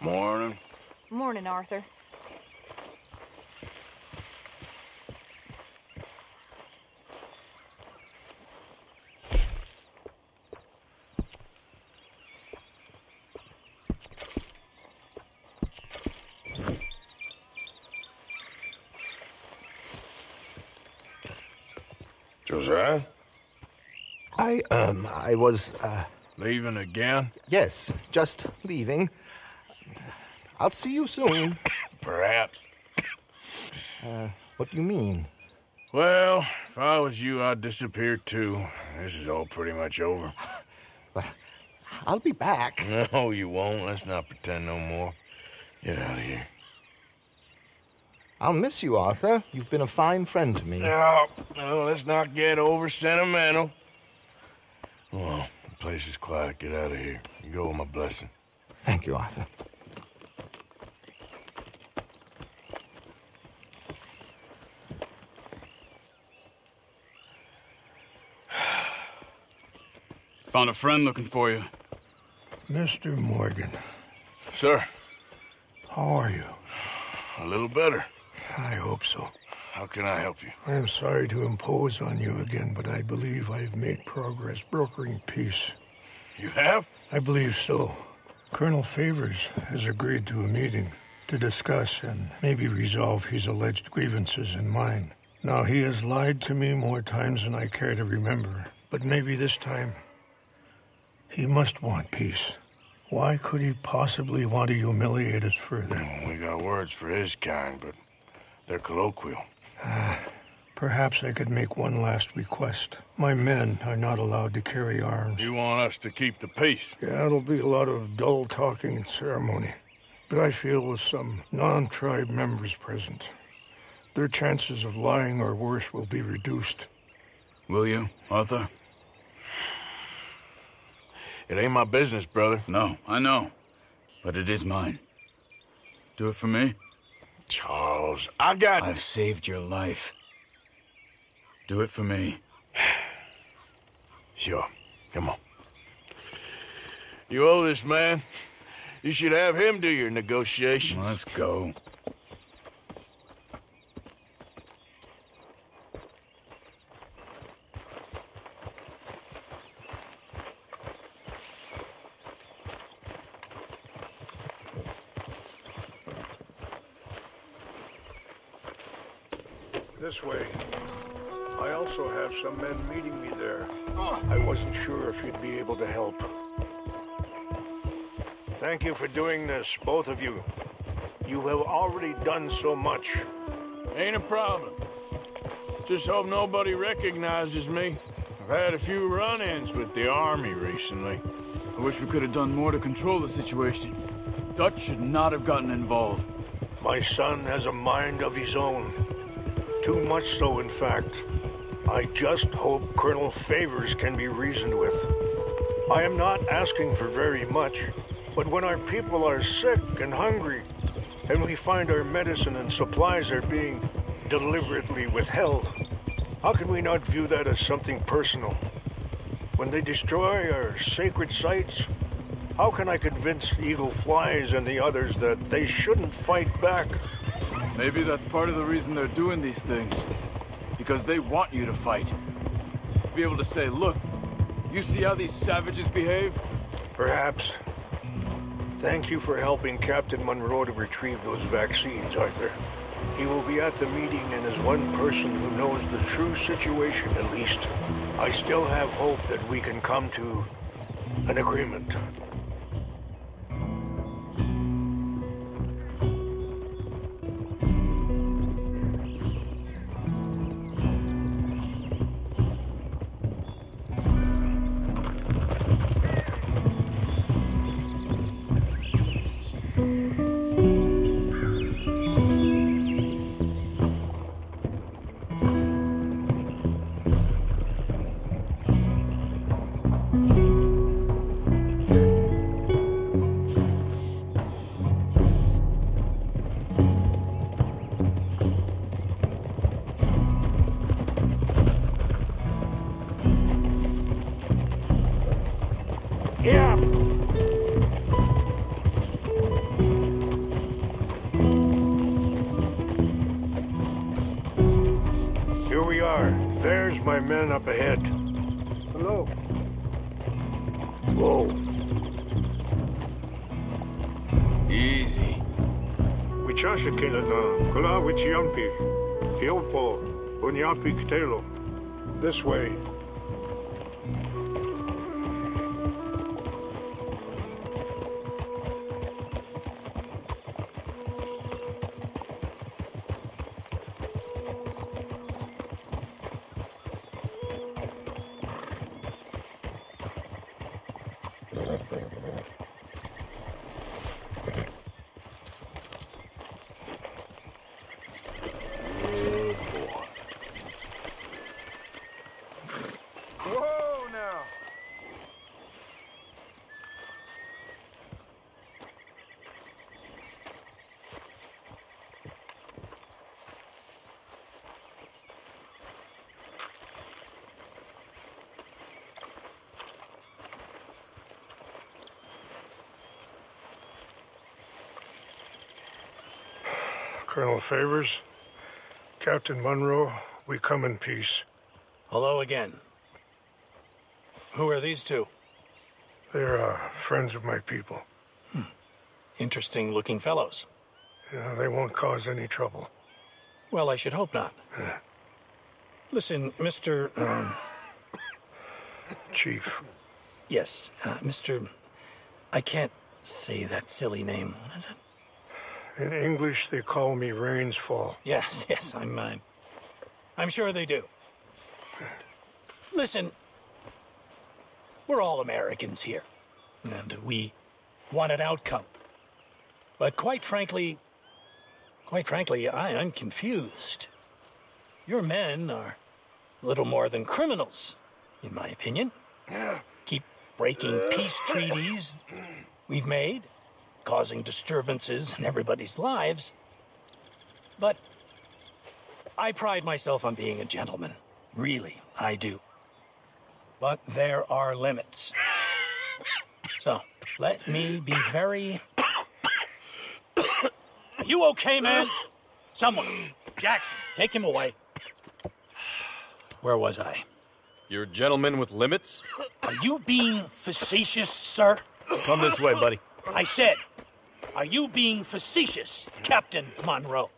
Morning. Morning, Arthur. Josiah? I, um, I was, uh, Leaving again? yes, just leaving. I'll see you soon. Perhaps. Uh, what do you mean? Well, if I was you, I'd disappear too. This is all pretty much over. I'll be back. No, you won't. Let's not pretend no more. Get out of here. I'll miss you, Arthur. You've been a fine friend to me. No, no, let's not get over sentimental. Well, the place is quiet. Get out of here. You go with my blessing. Thank you, Arthur. Found a friend looking for you. Mr. Morgan, Sir, how are you? a little better. I hope so. How can I help you? I am sorry to impose on you again, but I believe I've made progress brokering peace. You have? I believe so. Colonel Favours has agreed to a meeting to discuss and maybe resolve his alleged grievances and mine. Now, he has lied to me more times than I care to remember, but maybe this time he must want peace. Why could he possibly want to humiliate us further? We got words for his kind, but they're colloquial. Ah, perhaps I could make one last request. My men are not allowed to carry arms. You want us to keep the peace? Yeah, it'll be a lot of dull talking and ceremony. But I feel with some non-tribe members present, their chances of lying or worse will be reduced. Will you, Arthur? It ain't my business, brother. No, I know. But it is mine. Do it for me? Charles, I got. I've saved your life. Do it for me. Sure. Come on. You owe this man. You should have him do your negotiations. Let's go. This way. I also have some men meeting me there. I wasn't sure if you'd be able to help. Thank you for doing this, both of you. You have already done so much. Ain't a problem. Just hope nobody recognizes me. I've had a few run-ins with the army recently. I wish we could have done more to control the situation. Dutch should not have gotten involved. My son has a mind of his own. Too much so, in fact. I just hope Colonel Favours can be reasoned with. I am not asking for very much, but when our people are sick and hungry, and we find our medicine and supplies are being deliberately withheld, how can we not view that as something personal? When they destroy our sacred sites, how can I convince Eagle Flies and the others that they shouldn't fight back? Maybe that's part of the reason they're doing these things. Because they want you to fight. Be able to say, look, you see how these savages behave? Perhaps. Thank you for helping Captain Monroe to retrieve those vaccines, Arthur. He will be at the meeting and is one person who knows the true situation at least. I still have hope that we can come to an agreement. Up ahead. Hello. Whoa. Easy. Wichasha kilana, kula wichiampi, fiopo, unyampi kitelo. This way. Colonel Favours, Captain Monroe, we come in peace. Hello again. Who are these two? They're uh, friends of my people. Interesting looking fellows. Yeah, they won't cause any trouble. Well, I should hope not. Listen, Mr. Um, Chief, yes, uh, Mr. I can't say that silly name. What is it? In English they call me Rains Fall. Yes, yes, I'm. Uh, I'm sure they do. Listen, we're all Americans here, and we want an outcome. But quite frankly, quite frankly, I am confused. Your men are little more than criminals, in my opinion. Keep breaking peace treaties we've made, causing disturbances in everybody's lives. But I pride myself on being a gentleman. Really, I do. But there are limits. So, let me be very. You okay, man? Someone. Jackson, take him away. Where was I? You're a gentleman with limits? Are you being facetious, sir? Come this way, buddy. I said, are you being facetious, Captain Monroe?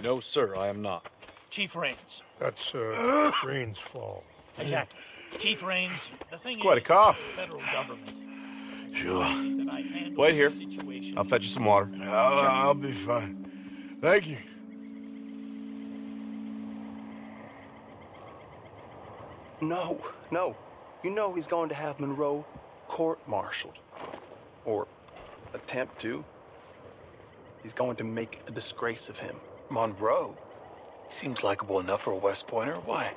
No, sir, I am not. Chief Rains. That's uh, Rains Fall. Exactly. Chief Rains, the thing quite a cough. federal government. Sure. that I handle Wait here. I'll fetch you some water. I'll, I'll be fine. Thank you. No, no. You know he's going to have Monroe court-martialed. Or attempt to. He's going to make a disgrace of him. Monroe? Seems likable enough for a West Pointer. Why?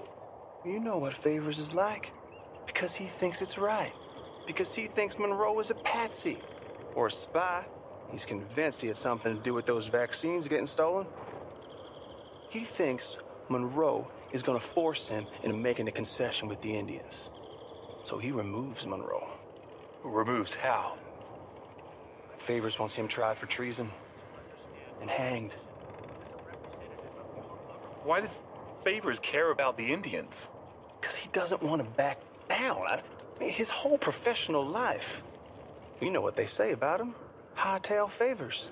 You know what Favours is like. Because he thinks it's right. Because he thinks Monroe is a patsy. Or a spy. He's convinced he had something to do with those vaccines getting stolen. He thinks Monroe is gonna force him into making a concession with the Indians. So he removes Monroe. Removes how? Favours wants him tried for treason and hanged. Why does Favours care about the Indians? Because he doesn't want to back down. I, his whole professional life. You know what they say about him. Hightail favors.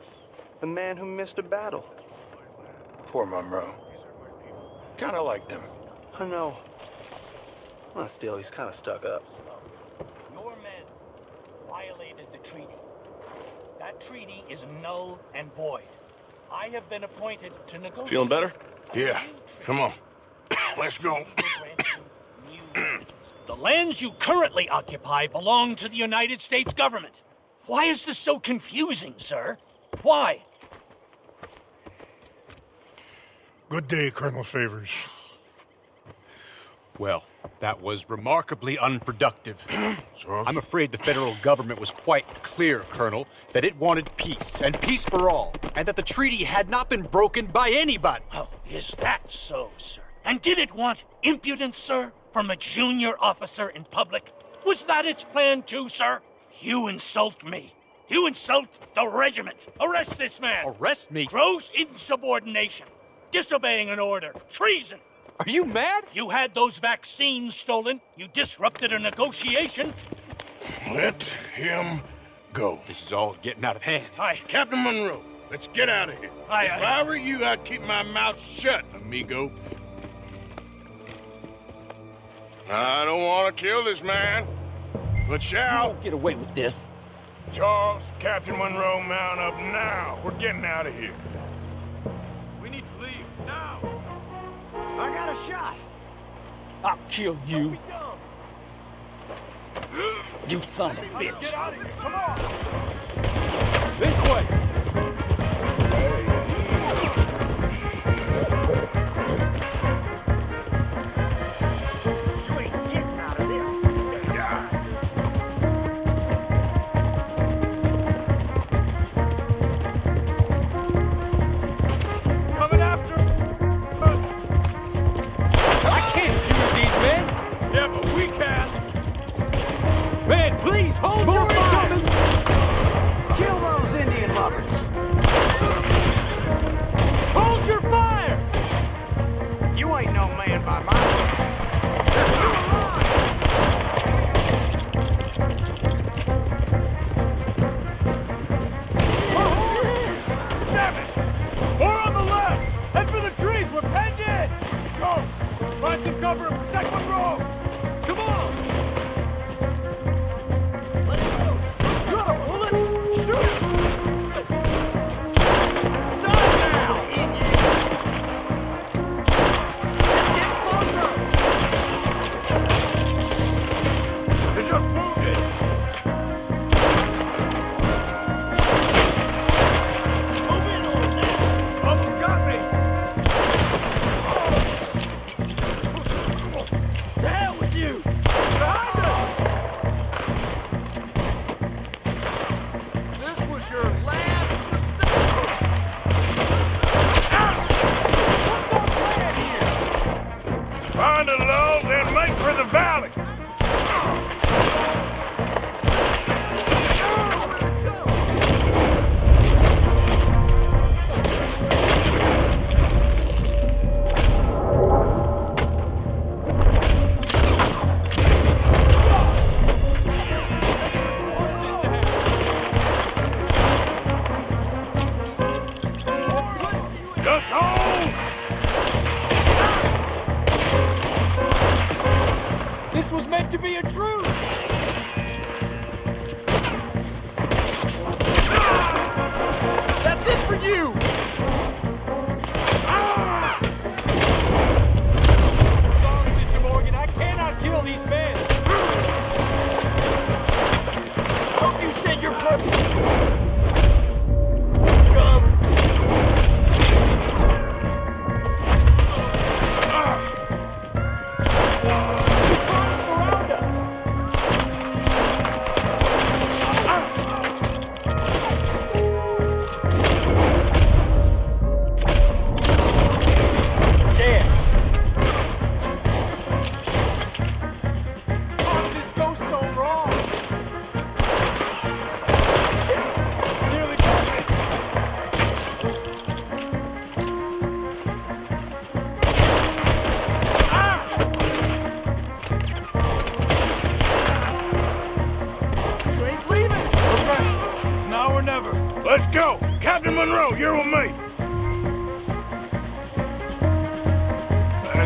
The man who missed a battle. Poor Monroe. Kinda liked him. I know. Well, still, he's kind of stuck up. Your men violated the treaty. That treaty is null and void. I have been appointed to negotiate. Feeling better? Yeah. Come on. Let's go. The lands you currently occupy belong to the United States government. Why is this so confusing, sir? Why? Good day, Colonel Favours. Well, that was remarkably unproductive. I'm afraid the federal government was quite clear, Colonel, that it wanted peace, and peace for all, and that the treaty had not been broken by anybody. Oh, is that so, sir? And did it want impudence, sir, from a junior officer in public? Was that its plan too, sir? You insult me. You insult the regiment. Arrest this man. Arrest me? Gross insubordination. Disobeying an order. Treason. Are you mad? You had those vaccines stolen. You disrupted a negotiation. Let him go. This is all getting out of hand. Hi. Captain Monroe, let's get out of here. I- if I- I were you, I'd keep my mouth shut, amigo. I don't want to kill this man, but shall. get away with this. Charles, Captain Monroe, mount up now. We're getting out of here. I got a shot. I'll kill you. You son of a bitch. Get out of here. Come on. This way! Head for the trees! We're penned in! Go! Find some cover and protect Monroe! Come This was meant to be a truce!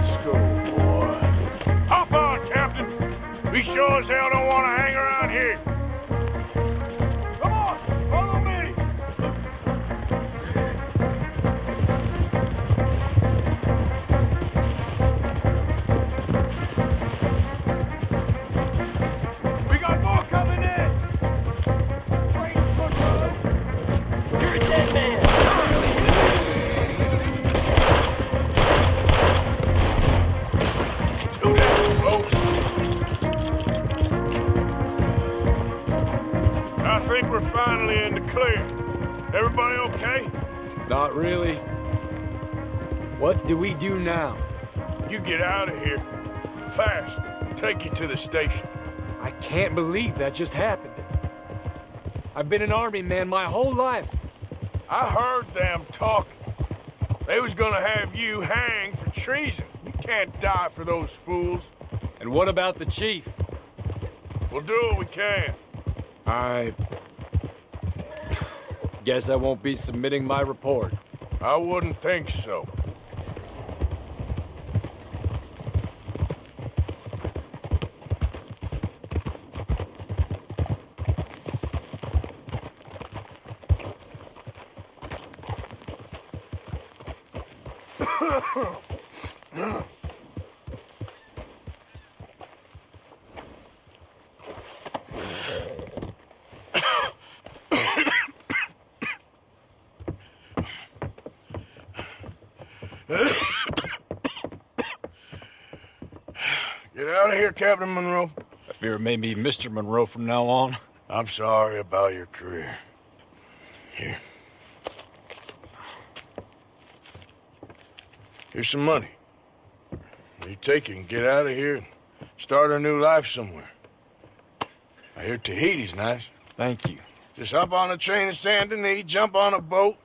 Let's go, boy. Hop on, Captain. We sure as hell don't want to hang around here. Think we're finally in the clear. Everybody okay? Not really. What do we do now? You get out of here. Fast. Take you to the station. I can't believe that just happened. I've been an army man my whole life. I heard them talking. They was gonna have you hanged for treason. You can't die for those fools. And what about the chief? We'll do what we can. I guess I won't be submitting my report. I wouldn't think so out of here, Captain Monroe. I fear it may be Mr. Monroe from now on. I'm sorry about your career. Here. Here's some money. You take it and get out of here and start a new life somewhere. I hear Tahiti's nice. Thank you. Just hop on a train to San Denis, jump on a boat,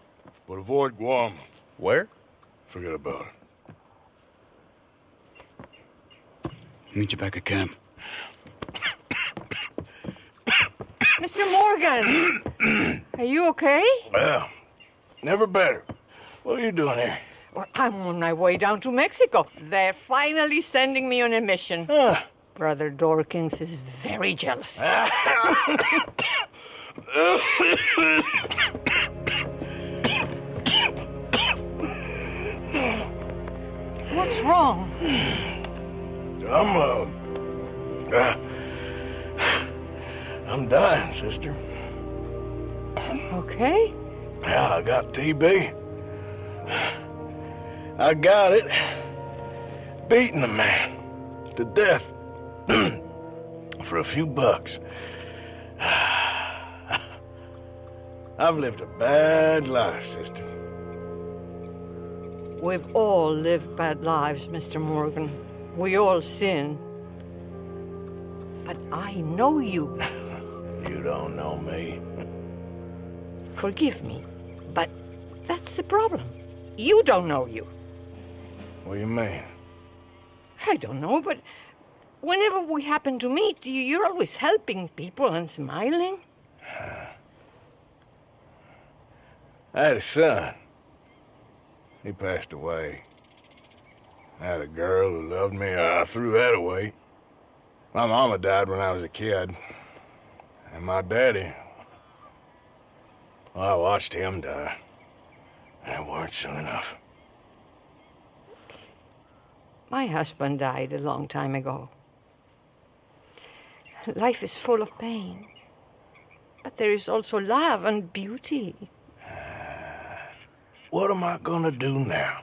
but avoid Guam. Where? Forget about it. Meet you back at camp. Mr. Morgan! Are you okay? Well, never better. What are you doing here? Well, I'm on my way down to Mexico. They're finally sending me on a mission. Ah. Brother Dorkins is very jealous. What's wrong? I'm, uh, uh, I'm dying, sister. Okay. Yeah, I got TB. I got it. Beating a man to death for a few bucks. I've lived a bad life, sister. We've all lived bad lives, Mr. Morgan. We all sin. But I know you. You don't know me. Forgive me, but that's the problem. You don't know you. What do you mean? I don't know, but whenever we happen to meet, you- you're always helping people and smiling. I had a son. He passed away. I had a girl who loved me. I threw that away. My mama died when I was a kid. And my daddy, well, I watched him die. And it weren't soon enough. My husband died a long time ago. Life is full of pain. But there is also love and beauty. What am I gonna do now?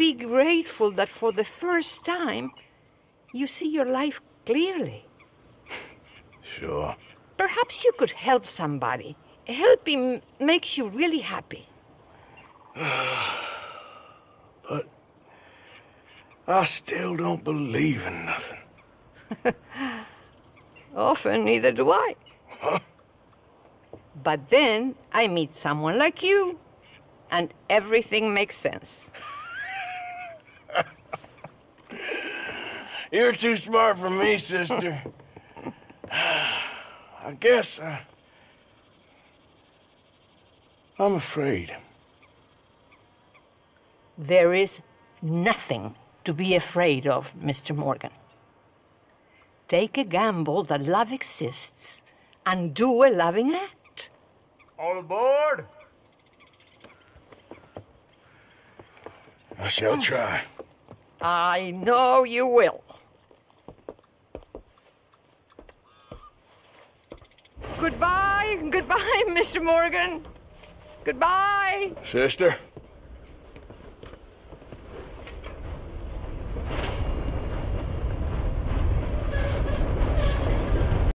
Be grateful that for the first time you see your life clearly. Sure. Perhaps you could help somebody. Helping makes you really happy. But I still don't believe in nothing. Often, neither do I. But then I meet someone like you, and everything makes sense. You're too smart for me, sister. I guess I... I'm afraid. There is nothing to be afraid of, Mr. Morgan. Take a gamble that love exists and do a loving act. All aboard! I shall try. I know you will. Goodbye, goodbye, Mr. Morgan. Goodbye. Sister,